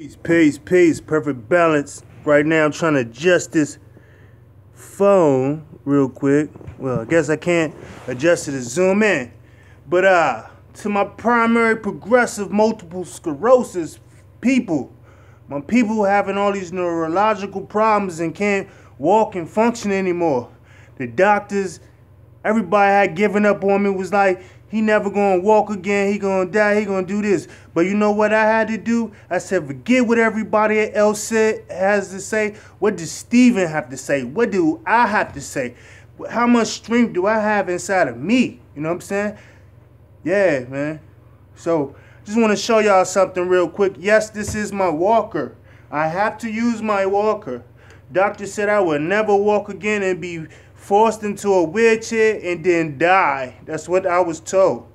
Peace, peace, peace. Perfect balance. Right now, I'm trying to adjust this phone real quick. Well, I guess I can't adjust it to zoom in. But uh, to my primary progressive multiple sclerosis people, my people having all these neurological problems and can't walk and function anymore. The doctors, everybody had given up on me. Was like, he never gonna walk again. He gonna die. He gonna do this. But you know what I had to do? I said, forget what everybody else said has to say. What does Steven have to say? What do I have to say? How much strength do I have inside of me? You know what I'm saying? Yeah, man. So just want to show y'all something real quick. Yes, this is my walker. I have to use my walker. Doctor said I would never walk again and be forced into a wheelchair, and then die. That's what I was told.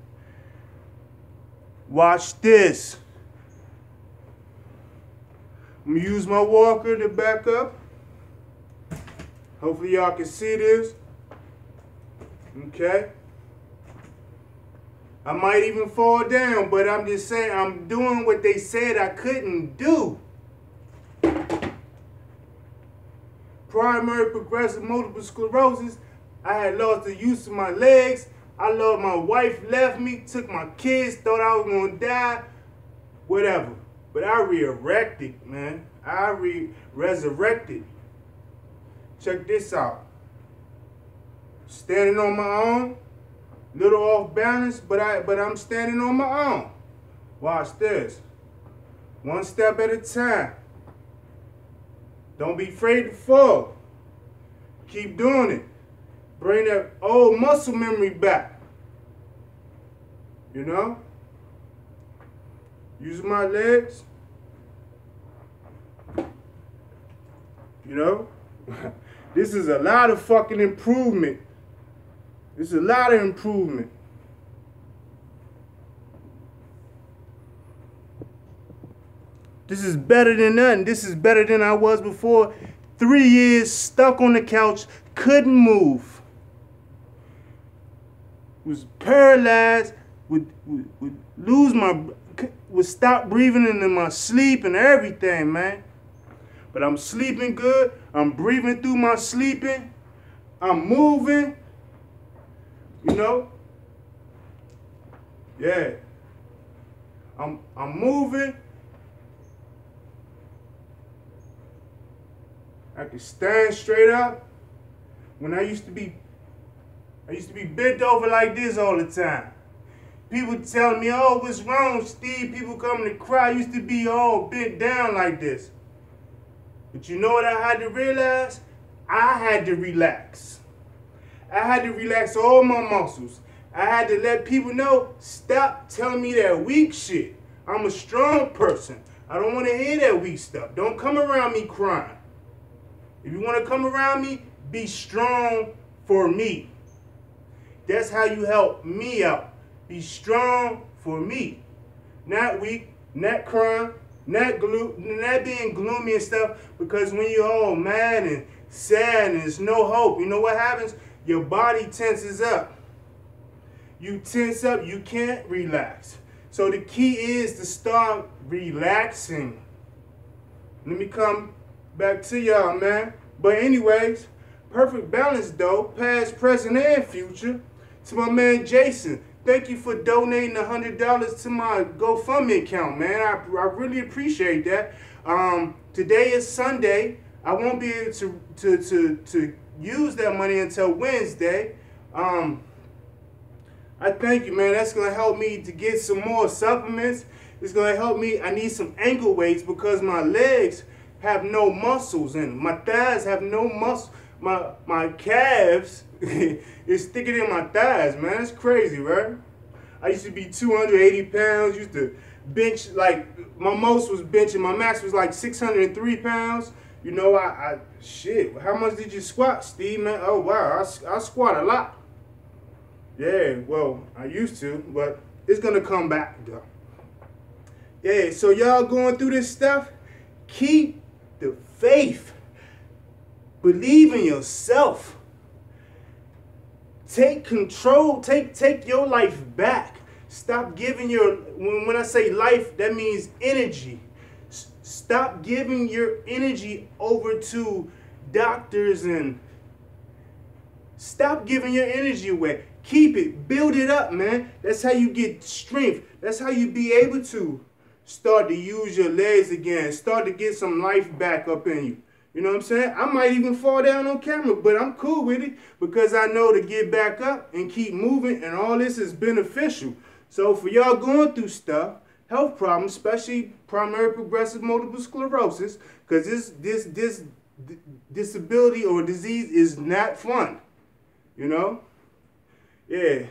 Watch this. I'm gonna use my walker to back up. Hopefully y'all can see this. Okay. I might even fall down, but I'm just saying I'm doing what they said I couldn't do. Primary progressive multiple sclerosis. I had lost the use of my legs. I lost my wife left me, took my kids, thought I was gonna die, whatever. But I re-erected, man. I re-resurrected. Check this out. Standing on my own, little off balance, but I but I'm standing on my own. Watch this. One step at a time. Don't be afraid to fall. Keep doing it. Bring that old muscle memory back. You know? Use my legs. You know? this is a lot of fucking improvement. This is a lot of improvement. This is better than nothing. This is better than I was before. Three years stuck on the couch, couldn't move. Was paralyzed, would, would, would lose my, would stop breathing in my sleep and everything, man. But I'm sleeping good. I'm breathing through my sleeping. I'm moving. You know? Yeah. I'm I'm moving. I can stand straight up. When I used to be, I used to be bent over like this all the time. People telling me, oh, what's wrong, Steve? People coming to cry. I used to be all bent down like this. But you know what I had to realize? I had to relax. I had to relax all my muscles. I had to let people know, stop telling me that weak shit. I'm a strong person. I don't want to hear that weak stuff. Don't come around me crying. If you want to come around me, be strong for me. That's how you help me out. Be strong for me. Not weak, not crying, not glo- not being gloomy and stuff. Because when you're all mad and sad and there's no hope, you know what happens? Your body tenses up. You tense up, you can't relax. So the key is to start relaxing. Let me come back to y'all, man. But anyways, perfect balance though, past, present, and future. To my man Jason, thank you for donating a hundred dollars to my GoFundMe account, man. I, I really appreciate that. Um, today is Sunday. I won't be able to to to to use that money until Wednesday. Um, I thank you, man. That's gonna help me to get some more supplements. It's gonna help me. I need some ankle weights because my legs have no muscles in them. My thighs have no muscle. My my calves is sticking in my thighs, man. It's crazy, right? I used to be 280 pounds. Used to bench like my most was benching. My max was like 603 pounds. You know, I, I shit. How much did you squat, Steve? Man, oh wow, I, I squat a lot. Yeah, well, I used to, but it's gonna come back though. Yeah, so y'all going through this stuff, keep the faith. Believe in yourself. Take control. Take take your life back. Stop giving your when, when I say life, that means energy. S Stop giving your energy over to doctors and stop giving your energy away. Keep it, build it up, man. That's how you get strength. That's how you be able to start to use your legs again, start to get some life back up in you. You know what I'm saying? I might even fall down on camera, but I'm cool with it because I know to get back up and keep moving, and all this is beneficial. So for y'all going through stuff, health problems, especially primary progressive multiple sclerosis, because this this this disability or disease is not fun. You know? Yeah.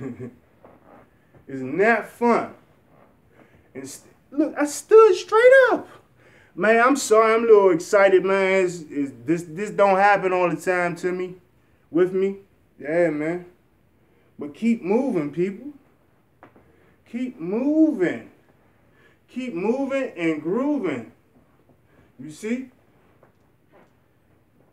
that fun. And look, I stood straight up. Man, I'm sorry, I'm a little excited, man. It's, it's, this this don't happen all the time to me, with me. Yeah, man. But keep moving, people. Keep moving. Keep moving and grooving. You see?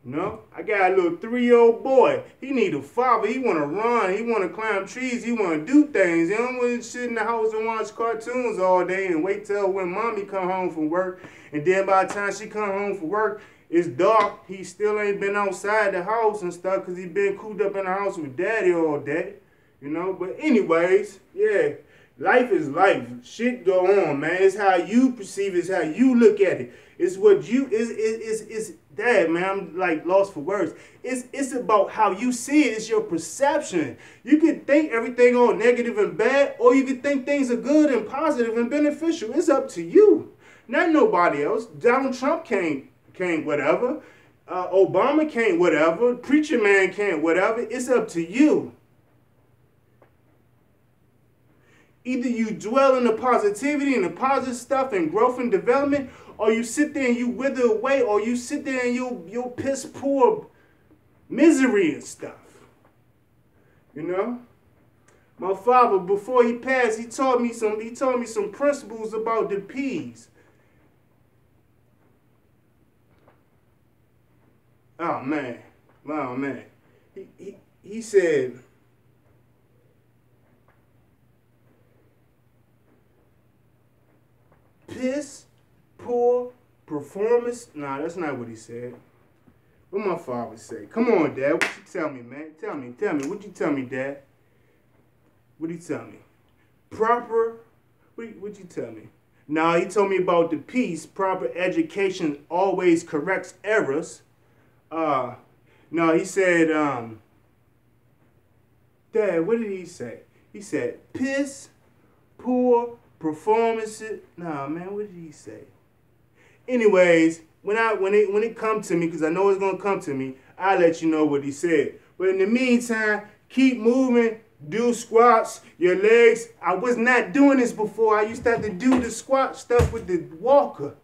No, I got a little three-year-old boy. He need a father. He want to run. He want to climb trees. He want to do things. He don't want to sit in the house and watch cartoons all day and wait till when mommy come home from work. And then by the time she come home from work, it's dark. He still ain't been outside the house and stuff because he been cooped up in the house with daddy all day. You know, but anyways, yeah. Life is life. Shit go on, man. It's how you perceive it. It's how you look at it. It's what you is is is dad, man. I'm like lost for words. It's it's about how you see it. It's your perception. You can think everything all negative and bad, or you can think things are good and positive and beneficial. It's up to you. Not nobody else. Donald Trump can't can't whatever. Uh, Obama can't whatever. Preacher man can't whatever. It's up to you. Either you dwell in the positivity and the positive stuff and growth and development, or you sit there and you wither away, or you sit there and you you piss poor misery and stuff. You know? My father, before he passed, he taught me some he taught me some principles about the P's. Oh man. Oh man. He he, he said piss poor performance. Nah, that's not what he said. What my father say? Come on, Dad. What you tell me, man? Tell me, tell me. What you tell me, Dad? What you tell me? Proper. What what you tell me? Now he told me about the piece. Proper education always corrects errors. Uh, no, he said. Um, Dad, what did he say? He said piss, poor performances. Nah, man, what did he say? Anyways, when I when it when it come to me, because I know it's gonna come to me, I'll let you know what he said. But in the meantime, keep moving, do squats, your legs. I was not doing this before. I used to have to do the squat stuff with the walker.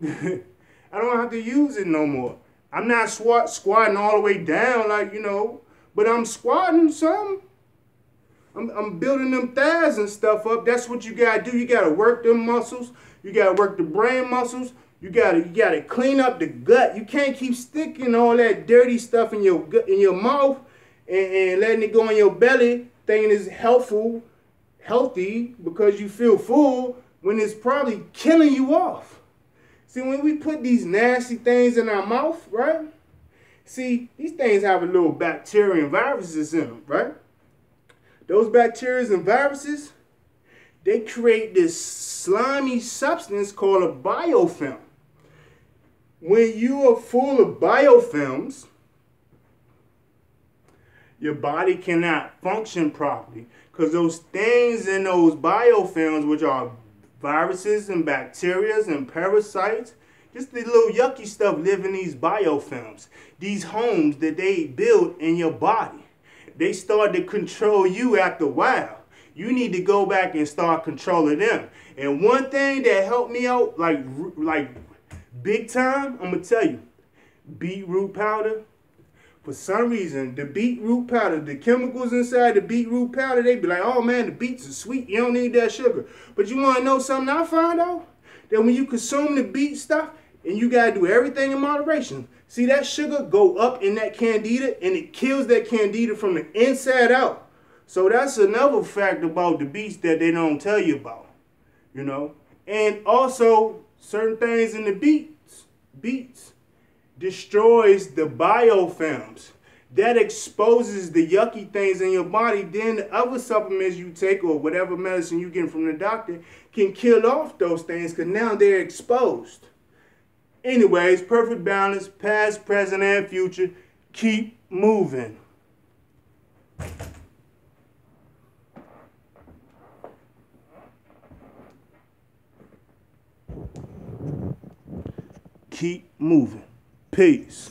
I don't have to use it no more. I'm not squat squatting all the way down like, you know, but I'm squatting some. I'm, I'm building them thighs and stuff up. That's what you gotta do. You gotta work them muscles. You gotta work the brain muscles. You gotta you gotta clean up the gut. You can't keep sticking all that dirty stuff in your gut in your mouth and, and letting it go in your belly, thinking it's helpful, healthy because you feel full when it's probably killing you off. See, when we put these nasty things in our mouth, right? See, these things have a little bacteria and viruses in them, right? Those bacteria and viruses, they create this slimy substance called a biofilm. When you are full of biofilms, your body cannot function properly because those things in those biofilms, which are viruses and bacteria and parasites, just the little yucky stuff live in these biofilms, these homes that they build in your body. They start to control you after a while you need to go back and start controlling them. And one thing that helped me out, like like big time, I'm gonna tell you, beetroot powder. For some reason, the beetroot powder, the chemicals inside the beetroot powder, they be like, oh man, the beets are sweet. You don't need that sugar. But you wanna know something I found out? That when you consume the beet stuff, and you gotta do everything in moderation. See that sugar go up in that candida and it kills that candida from the inside out. So that's another fact about the beast that they don't tell you about. You know, And also certain things in the beets, beets destroys the biofilms. That exposes the yucky things in your body. Then the other supplements you take or whatever medicine you get from the doctor can kill off those things because now they're exposed. Anyways, perfect balance, past, present, and future. Keep moving. Keep moving. Peace.